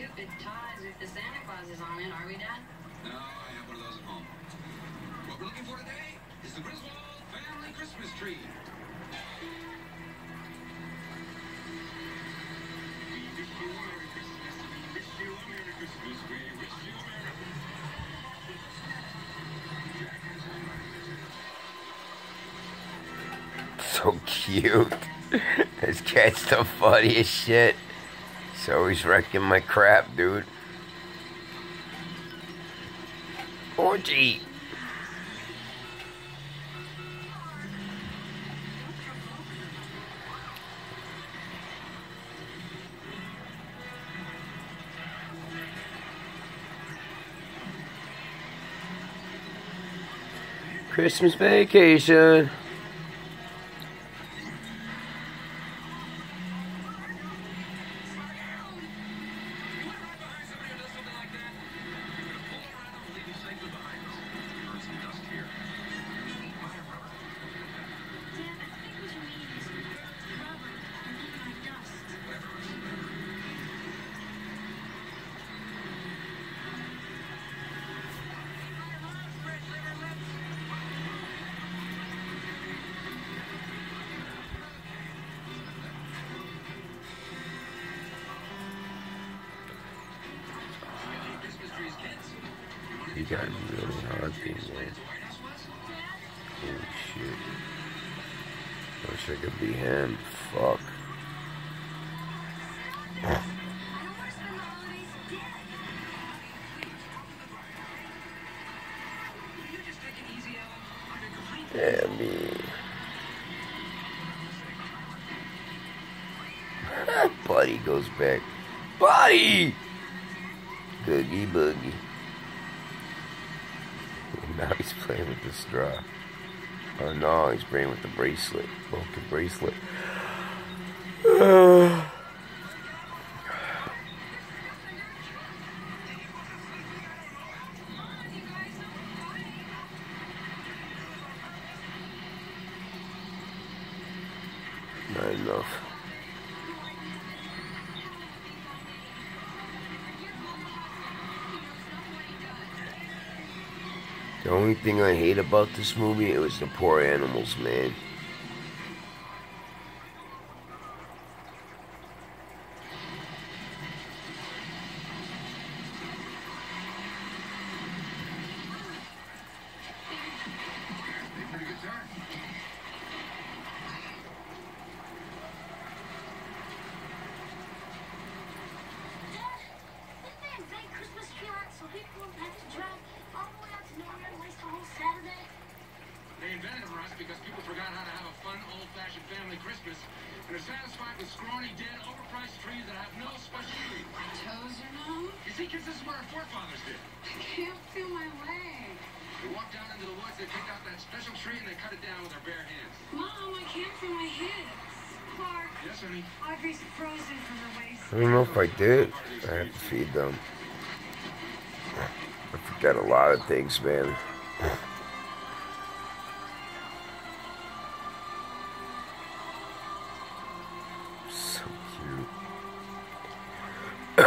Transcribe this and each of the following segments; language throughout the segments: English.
stupid ties with the Santa Claus is on it, are we, Dad? No, I have one of those at home. What we're looking for today is the Griswold family Christmas tree. We wish you a Merry Christmas. We wish you a Merry Christmas. We wish you a So cute. This cat's the funniest shit. So he's always wrecking my crap, dude. Orgy. Christmas vacation. You got really hard thing, man. Holy shit. Wish I could be him. Fuck. With the bracelet. Broken bracelet. Not uh, enough. The only thing I hate about this movie it was the poor animals, man. pretty good turn. Dad, didn't they invent Christmas tree lights so people wouldn't have to drive all the way out to nowhere and waste a whole Saturday? They invented them, Russ, because people forgot how to have a fun, old-fashioned family Christmas and are satisfied with scrawny, dead, overpriced trees that have no special need. Toes or no? You see, kids, this is what our forefathers did. I can't feel my leg. They walked down into the woods, they picked out that special tree, and they cut it down with their bare hands. Mom, I can't feel my hips. Clark, Yes, honey? Audrey's frozen from her waist. I don't know if I did. I have to feed them. I forgot a lot of things, man.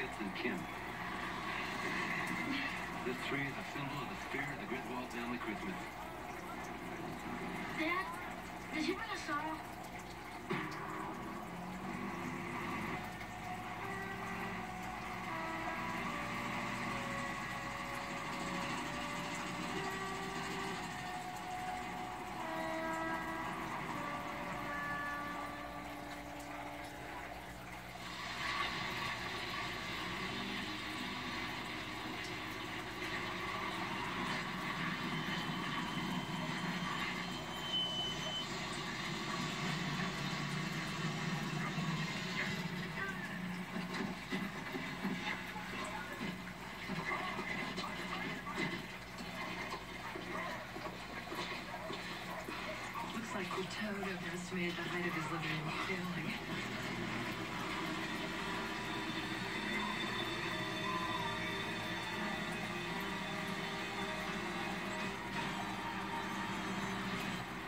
best the warm embrace of Kit and Kim. This tree is a symbol of the spirit of the Griswold family Christmas. Dad, did you bring a sorrow? Looks like the toad overestimated the height of his living room ceiling.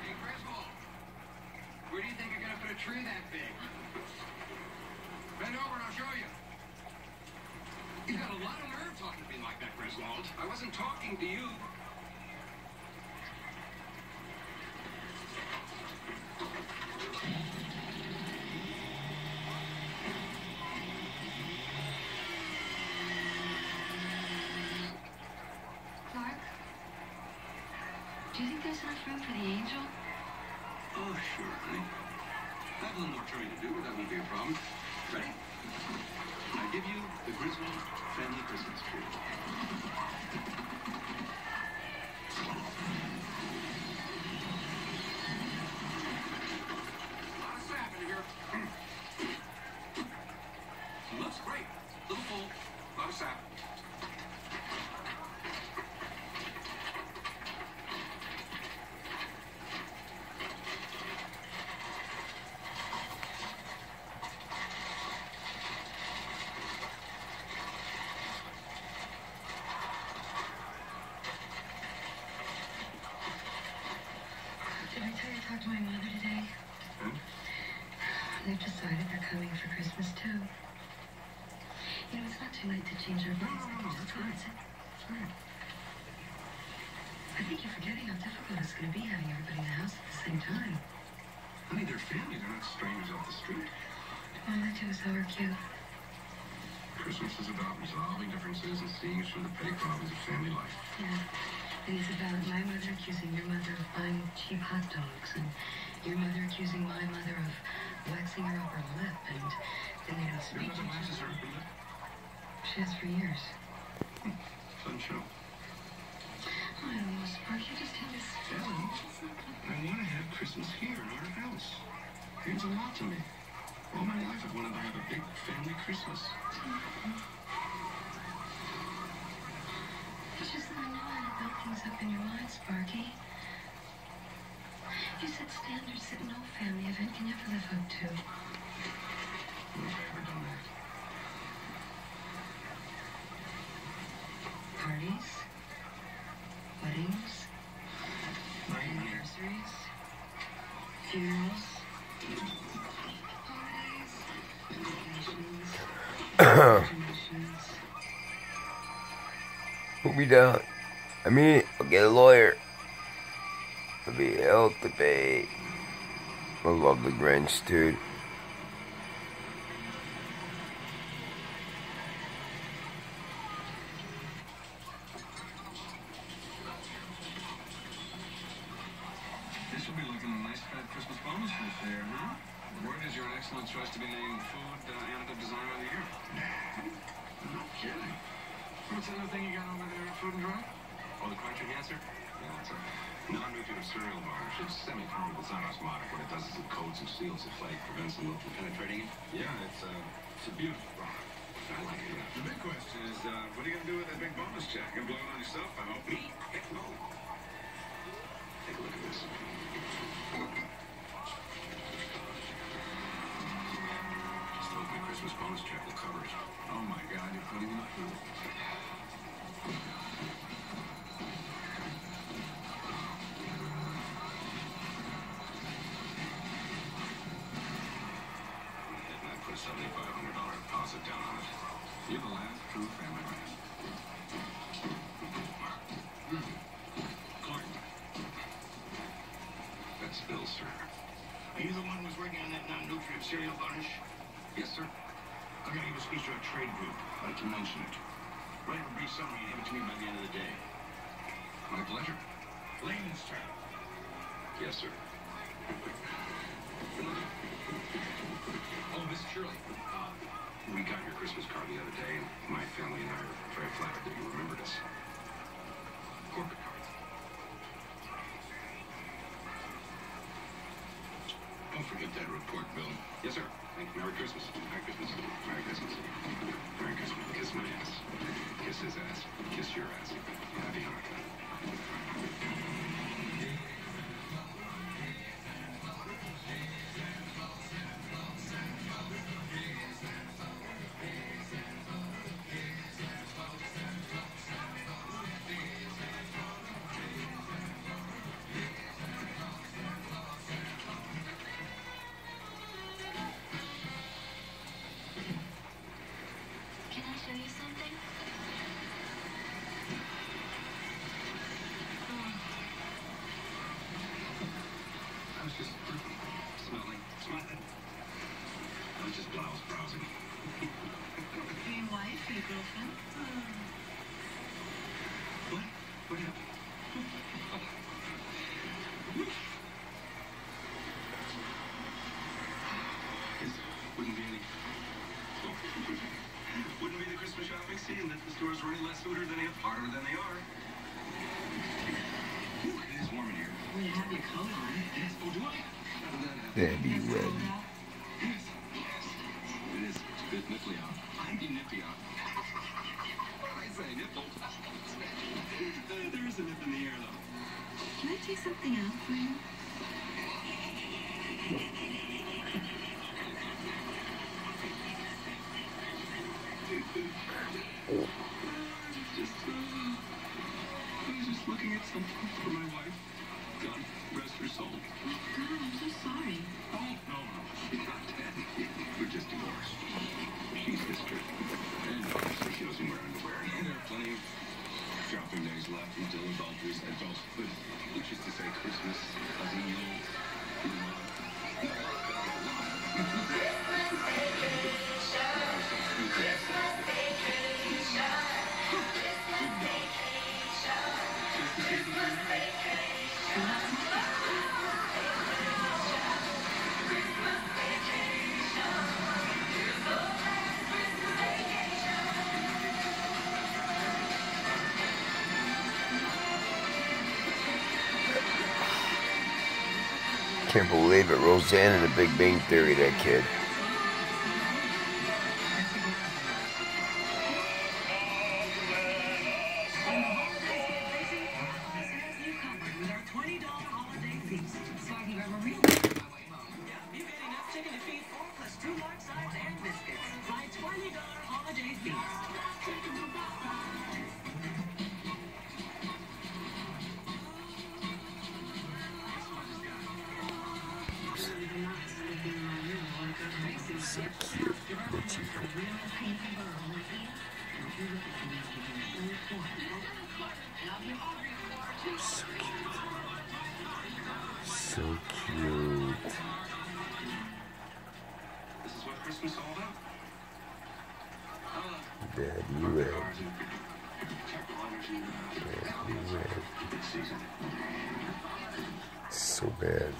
Hey, Griswold. Where do you think you're gonna put a tree that big? Bend over and I'll show you. You've got a lot of nerve talking to me like that, Griswold. I wasn't talking to you. Clark? Do you think there's enough room for the angel? Oh, sure, honey. I have a little more turning to do, but that won't be a problem. Ready? I give you the Griswold family Christmas tree. A lot of sap in here. Looks great. Little full. A lot of sap. Did I tell you I talked to my mother today? Hmm? They've decided they're coming for Christmas too. You know, it's not too late to change our minds. that's great. It's. Hmm. I think you're forgetting how difficult it's going to be having everybody in the house at the same time. Honey, they're family. They're not strangers off the street. All they do is argue. Christmas is about resolving differences and seeing through the petty problems of family life. Yeah. And it's about my mother accusing your mother of buying cheap hot dogs, and your mother accusing my mother of waxing her upper lip, and then they don't speak. mother waxes her. She has for years. Fun show. I don't know, Spark. You just have this. Ellen, I want to have Christmas here in our house. It means a lot to me. All my life I've wanted to have a big family Christmas. It's just that I know how to build things up in your mind, Sparky. You set standards that no family event can ever live up to. Ever done that? Parties, weddings, honey. anniversaries, funerals, holidays. Put me down. I mean. I'll get a lawyer. I'll be to pay. I love the Grinch, dude. Dozens of codes and seals of flake prevents them from penetrating it. Yeah, it's, uh, it's a beautiful product. I like it. The big question is, uh, what are you going to do with that big bonus check? You're blowing on yourself, I hope. Me? Heck no. Take a look at this. Just hope my Christmas bonus check will cover it. Oh, my God, you're putting it through. $7,500 deposit down on it. You're the last true family man. Clark. Hmm. That's Bill, sir. Are you the one who was working on that non-nutritive cereal varnish? Yes, sir. I'm gonna give a speech to a trade group. I'd like to mention it. Write a brief summary and have it to me by the end of the day. My pleasure. Lane's turn. Yes, sir. Christmas card the other day, and my family and I are very flattered that you remembered us. Corporate cards. Don't forget that report, Bill. Yes, sir. Thank you. Merry Christmas. Merry Christmas. Merry Christmas. Merry Christmas. Kiss my ass. Kiss his ass. Kiss your ass. Happy Hanukkah. What? What happened? This wouldn't be any. Wouldn't be the Christmas shopping season if the stores were any less hooter than they harder than they are. Ooh, it is warm in here. Well, you have your coat on. Yes. Oh, do I? How did that happen? That'd be Has it red. out? Yes. Yes. It is. It's a bit nipply There is a nip in the air, though. Can I take something out for you? I can't believe it. Roseanne and the Big Bang Theory, that kid. So bad.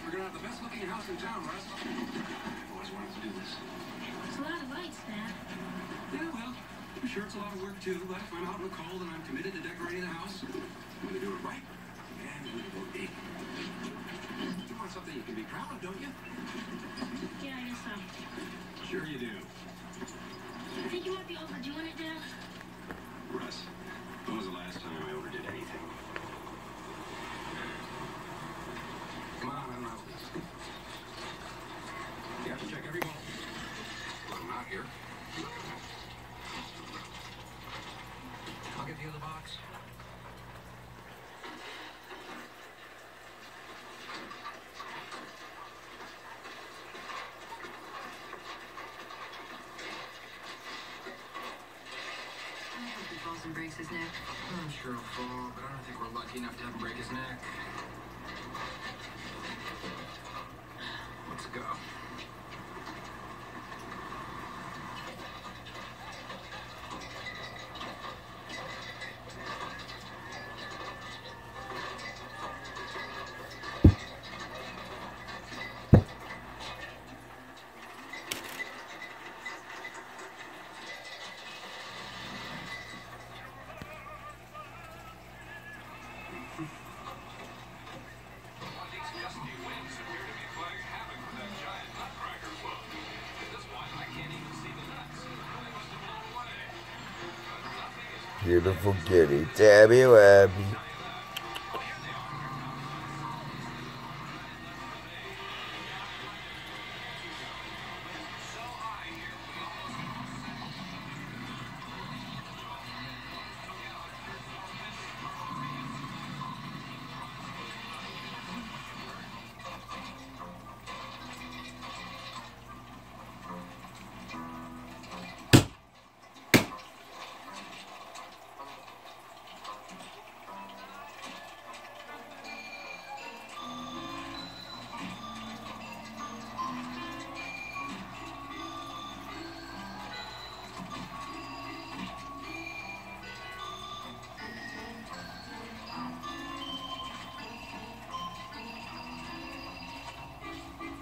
We're gonna have the best looking house in town, Russ. I've always wanted to do this. It's a lot of lights, Dad. Yeah, well, I'm sure it's a lot of work too, but if I'm out in the cold and I'm committed to decorating the house, I'm gonna do it right. And it will be. You want something you can be proud of, don't you? Yeah, I guess so. Sure you do. I think you might be overdoing it, Dad. Russ, when was the last time I overdid anything? Come on, I'm out. You have to check every ball. But I'm not here. I'll get the other box. I hope he falls and breaks his neck. I'm sure he'll fall, but I don't think we're lucky enough to have him break his neck. Beautiful kitty, Tabby Wabby.